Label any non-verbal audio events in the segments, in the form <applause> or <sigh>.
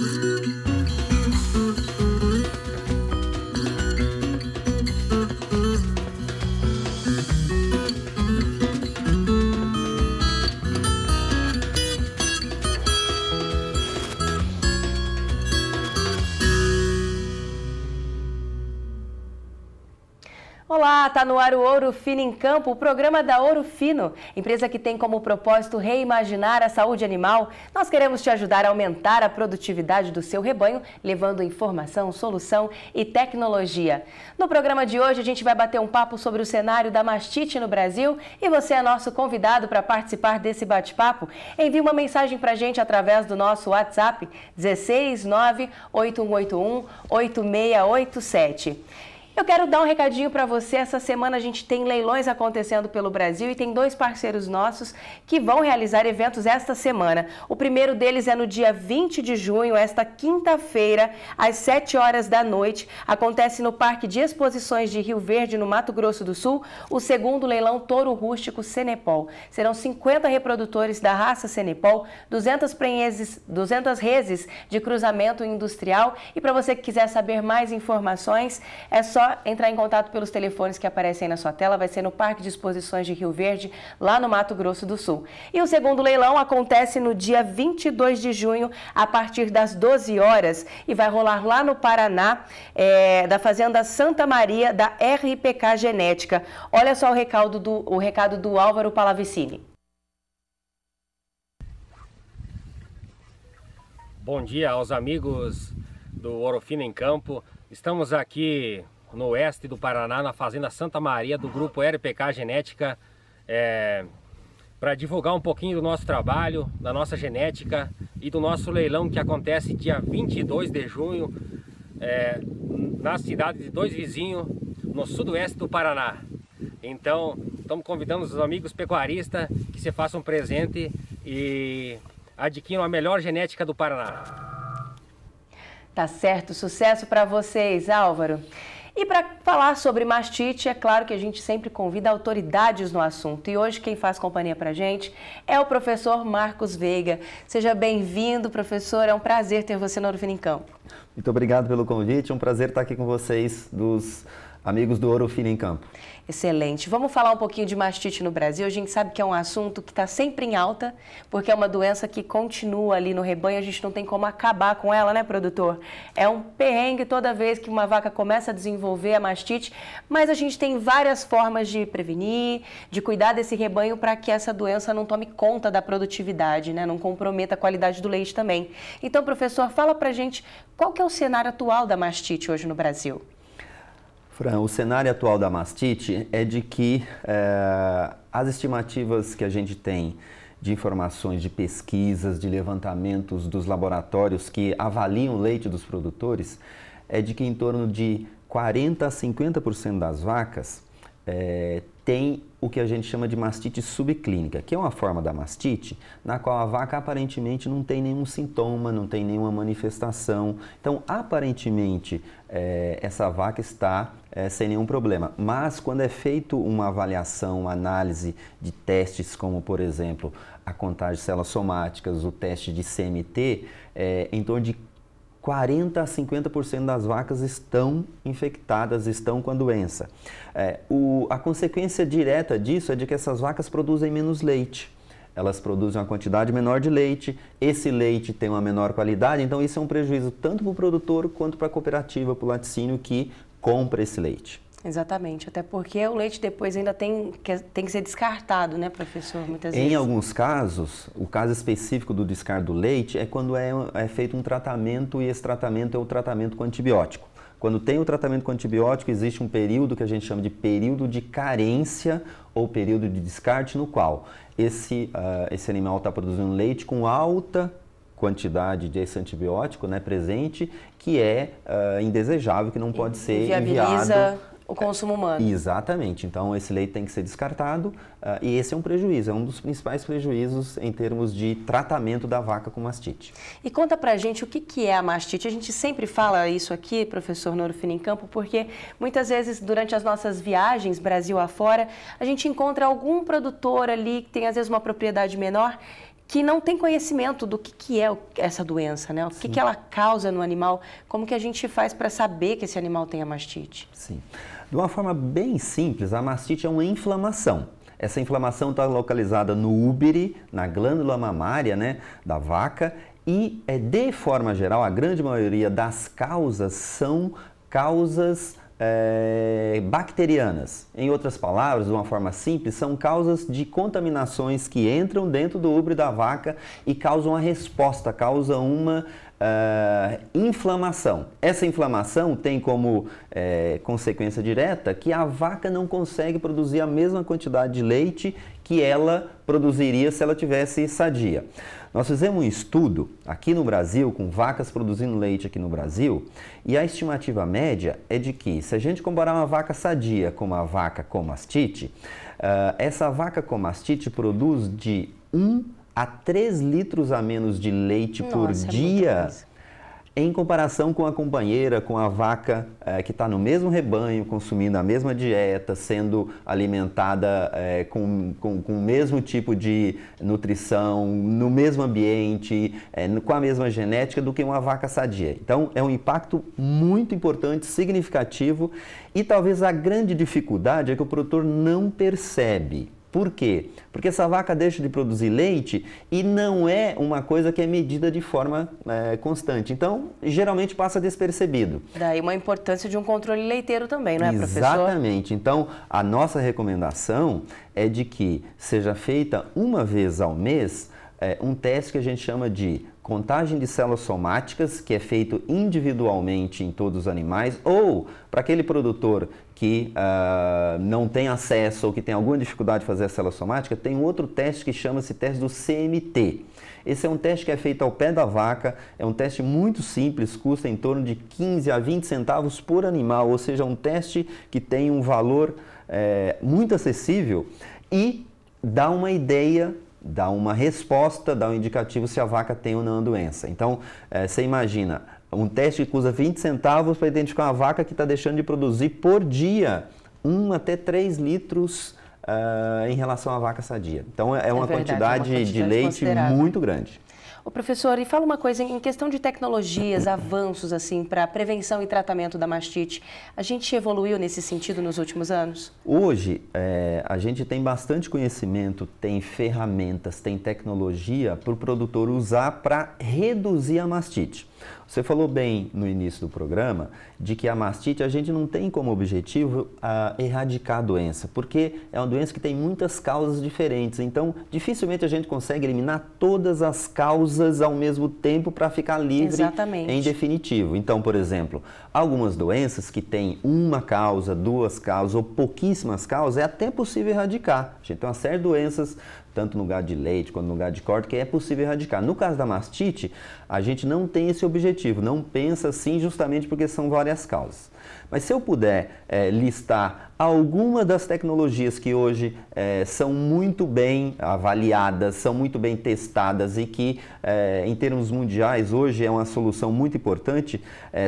Mm-hmm. Olá, tá no ar o Ouro Fino em Campo, o programa da Ouro Fino, empresa que tem como propósito reimaginar a saúde animal. Nós queremos te ajudar a aumentar a produtividade do seu rebanho, levando informação, solução e tecnologia. No programa de hoje, a gente vai bater um papo sobre o cenário da mastite no Brasil e você é nosso convidado para participar desse bate-papo. Envie uma mensagem para a gente através do nosso WhatsApp 169 8181 8687. Eu quero dar um recadinho para você. Essa semana a gente tem leilões acontecendo pelo Brasil e tem dois parceiros nossos que vão realizar eventos esta semana. O primeiro deles é no dia 20 de junho, esta quinta-feira, às 7 horas da noite. Acontece no Parque de Exposições de Rio Verde, no Mato Grosso do Sul, o segundo leilão Touro Rústico Senepol. Serão 50 reprodutores da raça Senepol, 200 prenheses, 200 reses de cruzamento industrial. E para você que quiser saber mais informações, é só entrar em contato pelos telefones que aparecem aí na sua tela. Vai ser no Parque de Exposições de Rio Verde, lá no Mato Grosso do Sul. E o segundo leilão acontece no dia 22 de junho, a partir das 12 horas, e vai rolar lá no Paraná, é, da Fazenda Santa Maria, da RPK Genética. Olha só o recado do, o recado do Álvaro Palavicini. Bom dia aos amigos do Orofino em Campo. Estamos aqui no oeste do Paraná, na Fazenda Santa Maria, do grupo RPK Genética, é, para divulgar um pouquinho do nosso trabalho, da nossa genética e do nosso leilão que acontece dia 22 de junho, é, na cidade de Dois Vizinhos, no sudoeste do Paraná. Então, estamos convidando os amigos pecuaristas que se façam presente e adquiram a melhor genética do Paraná. Tá certo, sucesso para vocês, Álvaro. E para falar sobre mastite, é claro que a gente sempre convida autoridades no assunto. E hoje quem faz companhia para a gente é o professor Marcos Veiga. Seja bem-vindo, professor. É um prazer ter você no Ouro Fino em Campo. Muito obrigado pelo convite. É um prazer estar aqui com vocês, dos amigos do Ouro Fino em Campo. Excelente. Vamos falar um pouquinho de mastite no Brasil. A gente sabe que é um assunto que está sempre em alta, porque é uma doença que continua ali no rebanho. A gente não tem como acabar com ela, né, produtor? É um perrengue toda vez que uma vaca começa a desenvolver a mastite, mas a gente tem várias formas de prevenir, de cuidar desse rebanho para que essa doença não tome conta da produtividade, né? Não comprometa a qualidade do leite também. Então, professor, fala para gente qual que é o cenário atual da mastite hoje no Brasil. Fran, o cenário atual da mastite é de que é, as estimativas que a gente tem de informações de pesquisas, de levantamentos dos laboratórios que avaliam o leite dos produtores, é de que em torno de 40 a 50% das vacas é, tem o que a gente chama de mastite subclínica, que é uma forma da mastite na qual a vaca aparentemente não tem nenhum sintoma, não tem nenhuma manifestação. Então, aparentemente, é, essa vaca está é, sem nenhum problema. Mas quando é feito uma avaliação, uma análise de testes, como por exemplo a contagem de células somáticas, o teste de CMT, é, em torno de 40 a 50% das vacas estão infectadas, estão com a doença. É, o, a consequência direta disso é de que essas vacas produzem menos leite. Elas produzem uma quantidade menor de leite, esse leite tem uma menor qualidade, então isso é um prejuízo tanto para o produtor quanto para a cooperativa, para o laticínio que compra esse leite. Exatamente, até porque o leite depois ainda tem que, tem que ser descartado, né, professor? Muitas em vezes. alguns casos, o caso específico do descarte do leite é quando é, é feito um tratamento e esse tratamento é o tratamento com antibiótico. Quando tem o tratamento com antibiótico, existe um período que a gente chama de período de carência ou período de descarte, no qual esse, uh, esse animal está produzindo leite com alta quantidade desse antibiótico né, presente que é uh, indesejável, que não pode e ser enviado o consumo humano. Exatamente. Então, esse leite tem que ser descartado uh, e esse é um prejuízo, é um dos principais prejuízos em termos de tratamento da vaca com mastite. E conta pra gente o que, que é a mastite. A gente sempre fala isso aqui, professor Noro Campo, porque muitas vezes durante as nossas viagens Brasil afora, a gente encontra algum produtor ali que tem às vezes uma propriedade menor que não tem conhecimento do que, que é essa doença, né? O que, que ela causa no animal, como que a gente faz para saber que esse animal tem a mastite? Sim. De uma forma bem simples, a mastite é uma inflamação. Essa inflamação está localizada no úbere, na glândula mamária né, da vaca, e é, de forma geral, a grande maioria das causas são causas é, bacterianas. Em outras palavras, de uma forma simples, são causas de contaminações que entram dentro do úbere da vaca e causam a resposta, causam uma uh, inflamação. Essa inflamação tem como é, consequência direta que a vaca não consegue produzir a mesma quantidade de leite que ela produziria se ela tivesse sadia. Nós fizemos um estudo aqui no Brasil, com vacas produzindo leite aqui no Brasil, e a estimativa média é de que, se a gente comparar uma vaca sadia com uma vaca com mastite, uh, essa vaca com mastite produz de 1 a 3 litros a menos de leite Nossa, por é dia em comparação com a companheira, com a vaca é, que está no mesmo rebanho, consumindo a mesma dieta, sendo alimentada é, com, com, com, o mesmo tipo de nutrição, no mesmo ambiente, é, com a mesma genética do que uma vaca sadia. Então, é um impacto muito importante, significativo e talvez a grande dificuldade é que o produtor não percebe. Por quê? Porque essa vaca deixa de produzir leite e não é uma coisa que é medida de forma é, constante. Então, geralmente passa despercebido. Daí uma importância de um controle leiteiro também, não é, professor? Exatamente. Então, a nossa recomendação é de que seja feita uma vez ao mês é, um teste que a gente chama de contagem de células somáticas, que é feito individualmente em todos os animais, ou para aquele produtor que uh, não tem acesso ou que tem alguma dificuldade de fazer a célula somática, tem um outro teste que chama-se teste do CMT. Esse é um teste que é feito ao pé da vaca, é um teste muito simples, custa em torno de 15 a 20 centavos por animal, ou seja, um teste que tem um valor é, muito acessível e dá uma ideia dá uma resposta, dá um indicativo se a vaca tem ou não a doença. Então, é, você imagina, um teste que custa 20 centavos para identificar uma vaca que está deixando de produzir por dia 1 até 3 litros uh, em relação à vaca sadia. Então, é, é uma, é verdade, quantidade, uma quantidade de leite muito grande. O professor, e fala uma coisa, em questão de tecnologias, avanços assim para prevenção e tratamento da mastite, a gente evoluiu nesse sentido nos últimos anos? Hoje, é, a gente tem bastante conhecimento, tem ferramentas, tem tecnologia para o produtor usar para reduzir a mastite. Você falou bem no início do programa de que a mastite a gente não tem como objetivo a erradicar a doença, porque é uma doença que tem muitas causas diferentes. Então, dificilmente a gente consegue eliminar todas as causas ao mesmo tempo para ficar livre Exatamente. em definitivo. Então, por exemplo, algumas doenças que têm uma causa, duas causas ou pouquíssimas causas, é até possível erradicar. A gente tem uma série de doenças tanto no gado de leite quanto no gado de corte, que é possível erradicar. No caso da mastite, a gente não tem esse objetivo, não pensa assim justamente porque são várias causas. Mas se eu puder é, listar algumas das tecnologias que hoje é, são muito bem avaliadas, são muito bem testadas e que, é, em termos mundiais, hoje é uma solução muito importante,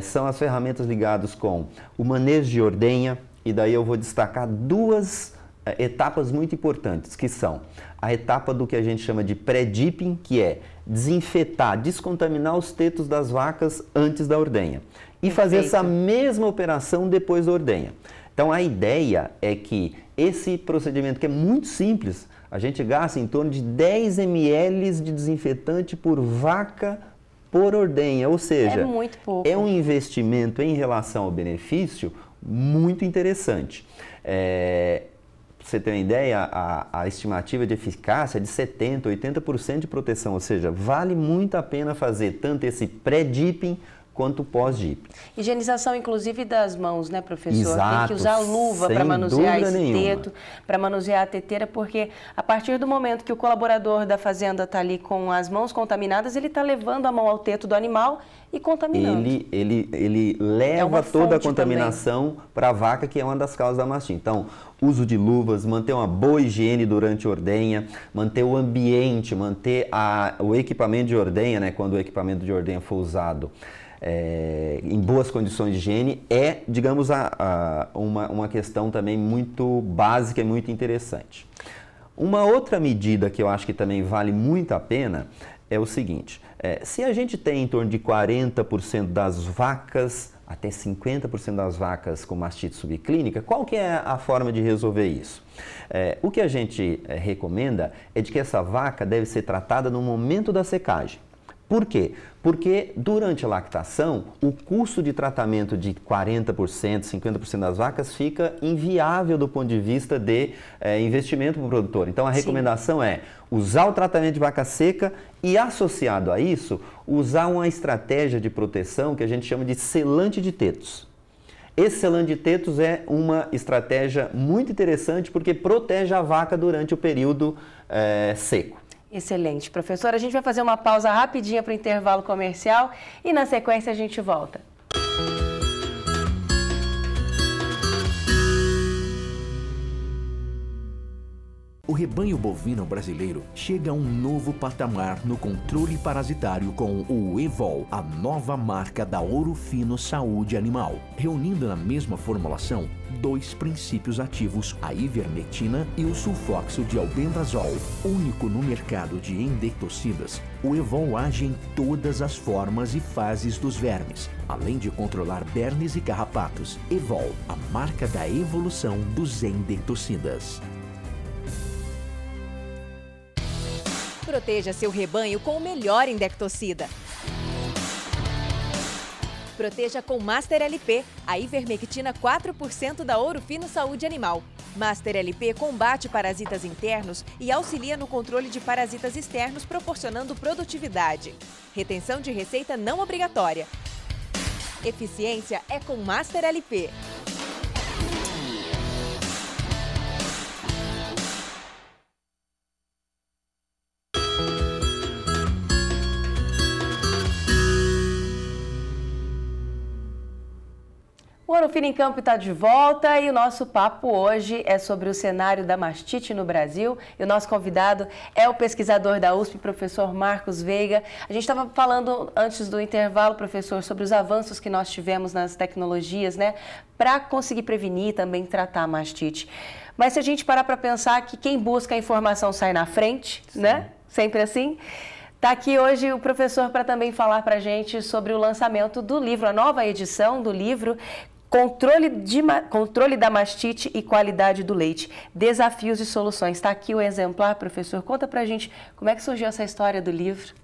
são as ferramentas ligadas com o manejo de ordenha, e daí eu vou destacar duas etapas muito importantes, que são a etapa do que a gente chama de pré-dipping, que é desinfetar, descontaminar os tetos das vacas antes da ordenha. E Perfeito. fazer essa mesma operação depois da ordenha. Então a ideia é que esse procedimento, que é muito simples, a gente gasta em torno de 10 ml de desinfetante por vaca por ordenha, ou seja, é, é um investimento em relação ao benefício muito interessante. É, você ter uma ideia, a, a, estimativa de eficácia é de 70%, 80% de proteção, ou seja, vale muito a pena fazer tanto esse pré-dipping quanto pós-dip. Higienização, inclusive, das mãos, né, professor? Exato, Tem que usar luva para manusear esse nenhuma. teto, para manusear a teteira, porque a partir do momento que o colaborador da fazenda está ali com as mãos contaminadas, ele está levando a mão ao teto do animal e contaminando. Ele, ele, ele leva é toda a contaminação para a vaca, que é uma das causas da mastim. Então, uso de luvas, manter uma boa higiene durante a ordenha, manter o ambiente, manter a, o equipamento de ordenha, né, quando o equipamento de ordenha for usado, é, em boas condições de higiene, é, digamos, a, a, uma, uma questão também muito básica e muito interessante. Uma outra medida que eu acho que também vale muito a pena é o seguinte: é, se a gente tem em torno de 40% das vacas até 50% das vacas com mastite subclínica, qual que é a forma de resolver isso? É, o que a gente é, recomenda é de que essa vaca deve ser tratada no momento da secagem. Por quê? Porque durante a lactação, o custo de tratamento de 40%, 50% das vacas fica inviável do ponto de vista de é, investimento para o produtor. Então a recomendação Sim. é usar o tratamento de vaca seca e, associado a isso, usar uma estratégia de proteção que a gente chama de selante de tetos. Esse selante de tetos é uma estratégia muito interessante porque protege a vaca durante o período é, seco. Excelente, professora. A gente vai fazer uma pausa rapidinha para o intervalo comercial e na sequência a gente volta. O rebanho bovino brasileiro chega a um novo patamar no controle parasitário com o Evol, a nova marca da Ouro Fino Saúde Animal, reunindo na mesma formulação dois princípios ativos, a ivermectina e o sulfóxido de albendazol. Único no mercado de endectocidas, o Evol age em todas as formas e fases dos vermes, além de controlar bernes e carrapatos. Evol, a marca da evolução dos endectocidas. Proteja seu rebanho com o melhor indectocida. Proteja com Master LP, a ivermectina 4% da Ouro Fino Saúde Animal. Master LP combate parasitas internos e auxilia no controle de parasitas externos, proporcionando produtividade. Retenção de receita não obrigatória. Eficiência é com Master LP. O Fino em Campo está de volta e o nosso papo hoje é sobre o cenário da mastite no Brasil. E o nosso convidado é o pesquisador da USP, professor Marcos Veiga. A gente estava falando antes do intervalo, professor, sobre os avanços que nós tivemos nas tecnologias, né, para conseguir prevenir e também tratar a mastite. Mas se a gente parar para pensar que quem busca a informação sai na frente, Sim. né? Sempre assim. Está aqui hoje o professor para também falar para a gente sobre o lançamento do livro, a nova edição do livro Controle, de, controle da mastite e qualidade do leite. Desafios e soluções. Está aqui o exemplar, professor. Conta pra gente como é que surgiu essa história do livro.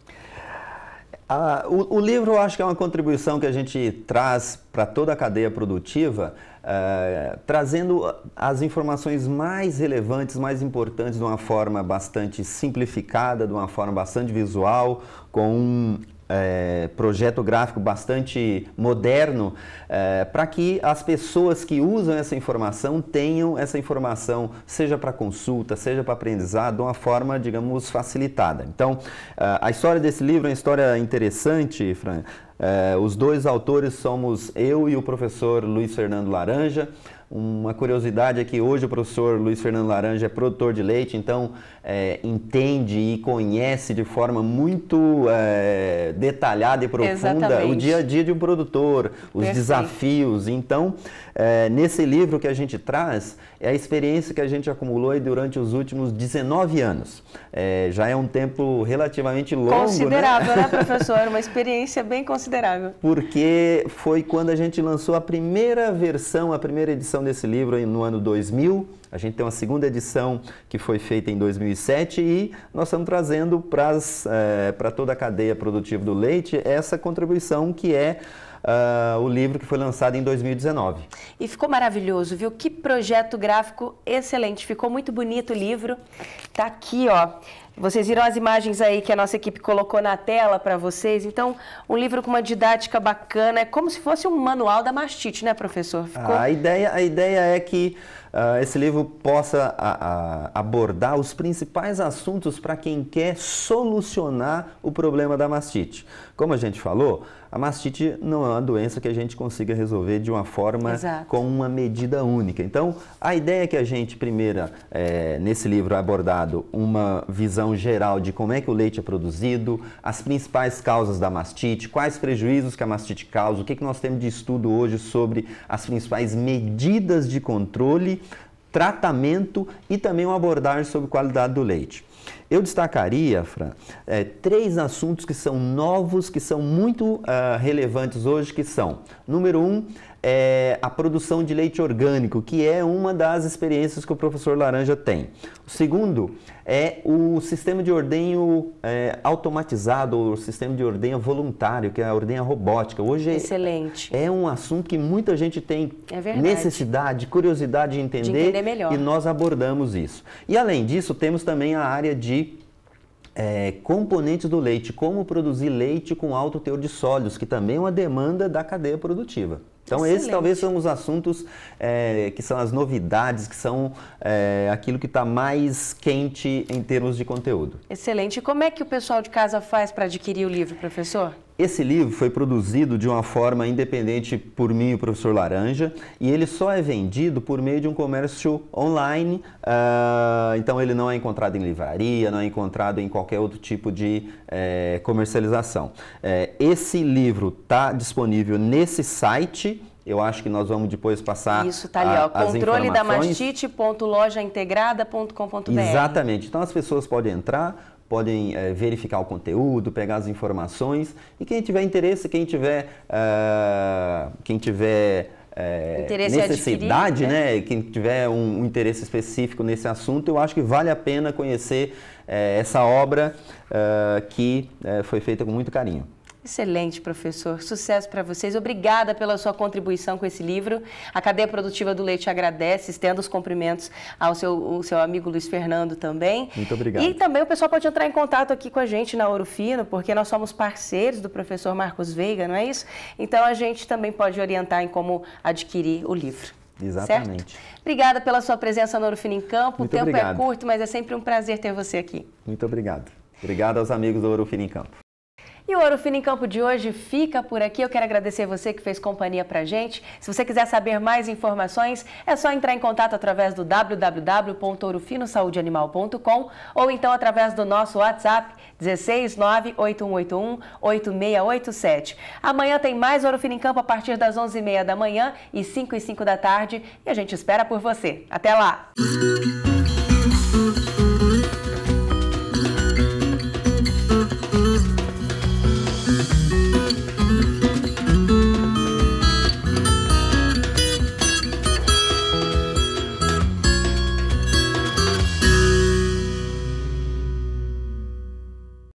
Ah, o, o, livro eu acho que é uma contribuição que a gente traz para toda a cadeia produtiva, eh, trazendo as informações mais relevantes, mais importantes de uma forma bastante simplificada, de uma forma bastante visual, com um é, projeto gráfico bastante moderno é, para que as pessoas que usam essa informação tenham essa informação, seja para consulta, seja para aprendizado, de uma forma, digamos, facilitada. Então, é, a história desse livro é uma história interessante, Fran. É, os dois autores somos eu e o professor Luiz Fernando Laranja. Uma curiosidade é que hoje o professor Luiz Fernando Laranja é produtor de leite, então é, entende e conhece de forma muito é, detalhada e profunda Exatamente. o dia a dia de um produtor, os Perfeito. desafios. Então, é, nesse livro que a gente traz, é a experiência que a gente acumulou durante os últimos 19 anos. É, já é um tempo relativamente longo. Né? Considerável, né, né <laughs> professor? Uma experiência bem considerável. Porque foi quando a gente lançou a primeira versão, a primeira edição desse livro no ano 2000. A gente tem uma segunda edição que foi feita em 2007 e nós estamos trazendo para é, toda a cadeia produtiva do leite essa contribuição que é uh, o livro que foi lançado em 2019. E ficou maravilhoso, viu? Que projeto gráfico excelente. Ficou muito bonito o livro. Tá aqui, ó. Vocês viram as imagens aí que a nossa equipe colocou na tela para vocês. Então, um livro com uma didática bacana, é como se fosse um manual da mastite, né, professor? Ficou... A, ideia, a ideia é que uh, esse livro possa a, a, abordar os principais assuntos para quem quer solucionar o problema da mastite. Como a gente falou, a mastite não é uma doença que a gente consiga resolver de uma forma Exato. com uma medida única. Então, a ideia é que a gente, primeiro, é, nesse livro é abordado uma visão geral de como é que o leite é produzido, as principais causas da mastite, quais prejuízos que a mastite causa, o que, que nós temos de estudo hoje sobre as principais medidas de controle tratamento e também uma abordagem sobre qualidade do leite. Eu destacaria, Fran, é, três assuntos que são novos, que são muito uh, relevantes hoje, que são, número um, é a produção de leite orgânico, que é uma das experiências que o professor Laranja tem. O segundo é o sistema de ordenho é, automatizado, o sistema de ordenha voluntário, que é a ordenha robótica. Hoje é Excelente. é um assunto que muita gente tem é necessidade, curiosidade de entender, de entender melhor. e nós abordamos isso. E além disso, temos também a área de é, componentes do leite, como produzir leite com alto teor de sólidos, que também é uma demanda da cadeia produtiva. Então, Excelente. esses talvez são os assuntos é, que são as novidades, que são é, aquilo que está mais quente em termos de conteúdo. Excelente. E como é que o pessoal de casa faz para adquirir o livro, professor? Esse livro foi produzido de uma forma independente por mim e o professor Laranja e ele só é vendido por meio de um comércio online. Uh, então ele não é encontrado em livraria, não é encontrado em qualquer outro tipo de eh, comercialização. Eh, esse livro está disponível nesse site eu acho que nós vamos depois passar Isso, tá ali, ó, controle da mastite.lojaintegrada.com.br. Exatamente. Então as pessoas podem entrar, podem é, verificar o conteúdo, pegar as informações e quem tiver interesse, quem tiver, uh, quem tiver é, necessidade, adquirir, né? né? Quem tiver um, um, interesse específico nesse assunto, eu acho que vale a pena conhecer é, essa obra uh, que foi feita com muito carinho. Excelente, professor. Sucesso para vocês. Obrigada pela sua contribuição com esse livro. A cadeia produtiva do leite agradece, estenda os cumprimentos ao seu, seu amigo Luiz Fernando também. Muito obrigado. E também o pessoal pode entrar em contato aqui com a gente na Ouro Fino, porque nós somos parceiros do professor Marcos Veiga, não é isso? Então a gente também pode orientar em como adquirir o livro. Exatamente. Certo? Obrigada pela sua presença no Ouro Fino em Campo. Muito o tempo é obrigado. é curto, mas é sempre um prazer ter você aqui. Muito obrigado. Obrigado aos amigos do Ouro Fino em Campo. E o Ouro Fino em Campo de hoje fica por aqui. Eu quero agradecer você que fez companhia pra gente. Se você quiser saber mais informações, é só entrar em contato através do www.ourofinosaúdeanimal.com ou então através do nosso WhatsApp 16981818687. Amanhã tem mais Ouro Fino em Campo a partir das 11h30 da manhã e 5 e 5 da tarde e a gente espera por você. Até lá!